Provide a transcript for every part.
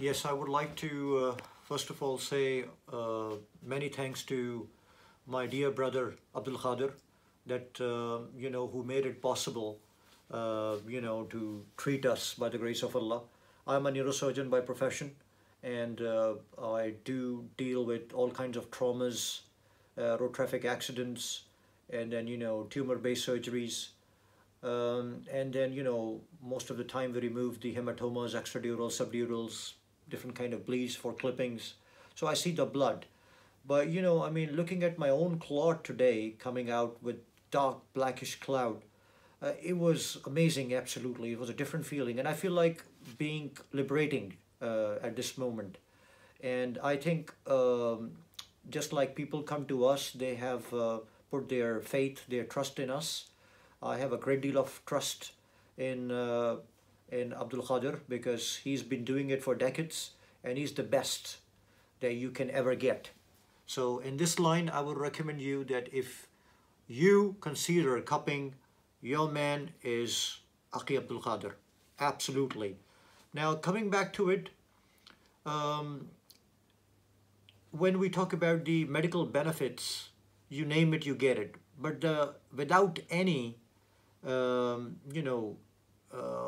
Yes, I would like to uh, first of all say uh, many thanks to my dear brother Abdul Khadir, that uh, you know who made it possible, uh, you know, to treat us by the grace of Allah. I'm a neurosurgeon by profession, and uh, I do deal with all kinds of traumas, uh, road traffic accidents, and then you know tumor-based surgeries. Um, and then you know most of the time we remove the hematomas, extradural, subdurals, different kind of bleeds for clippings. So I see the blood. But you know, I mean, looking at my own clot today coming out with dark blackish cloud, uh, it was amazing, absolutely. It was a different feeling. And I feel like being liberating uh, at this moment. And I think um, just like people come to us, they have uh, put their faith, their trust in us. I have a great deal of trust in uh, in Abdul Khadir because he's been doing it for decades and he's the best that you can ever get. So in this line, I would recommend you that if you consider cupping, your man is Aki Abdul Khadir. Absolutely. Now coming back to it, um, when we talk about the medical benefits, you name it, you get it. But uh, without any, um, you know, uh,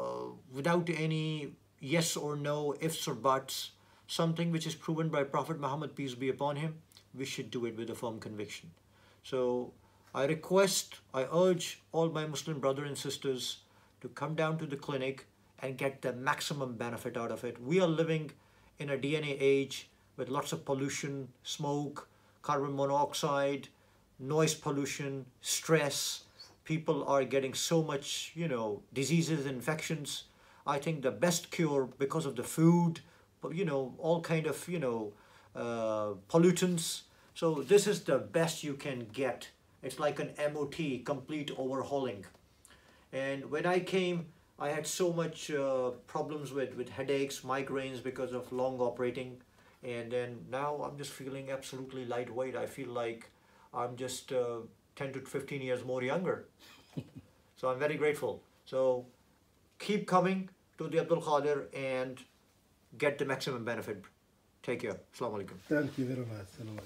without any yes or no, ifs or buts, something which is proven by Prophet Muhammad, peace be upon him, we should do it with a firm conviction. So I request, I urge all my Muslim brothers and sisters to come down to the clinic and get the maximum benefit out of it. We are living in a DNA age with lots of pollution, smoke, carbon monoxide, noise pollution, stress. People are getting so much, you know, diseases, infections. I think the best cure because of the food, but you know, all kind of, you know, uh, pollutants. So this is the best you can get. It's like an MOT, complete overhauling. And when I came, I had so much uh, problems with, with headaches, migraines because of long operating. And then now I'm just feeling absolutely lightweight. I feel like I'm just uh, 10 to 15 years more younger. so I'm very grateful. So keep coming to the Abdul Khadir and get the maximum benefit. Take care. Assalamu alaikum. Thank you very much.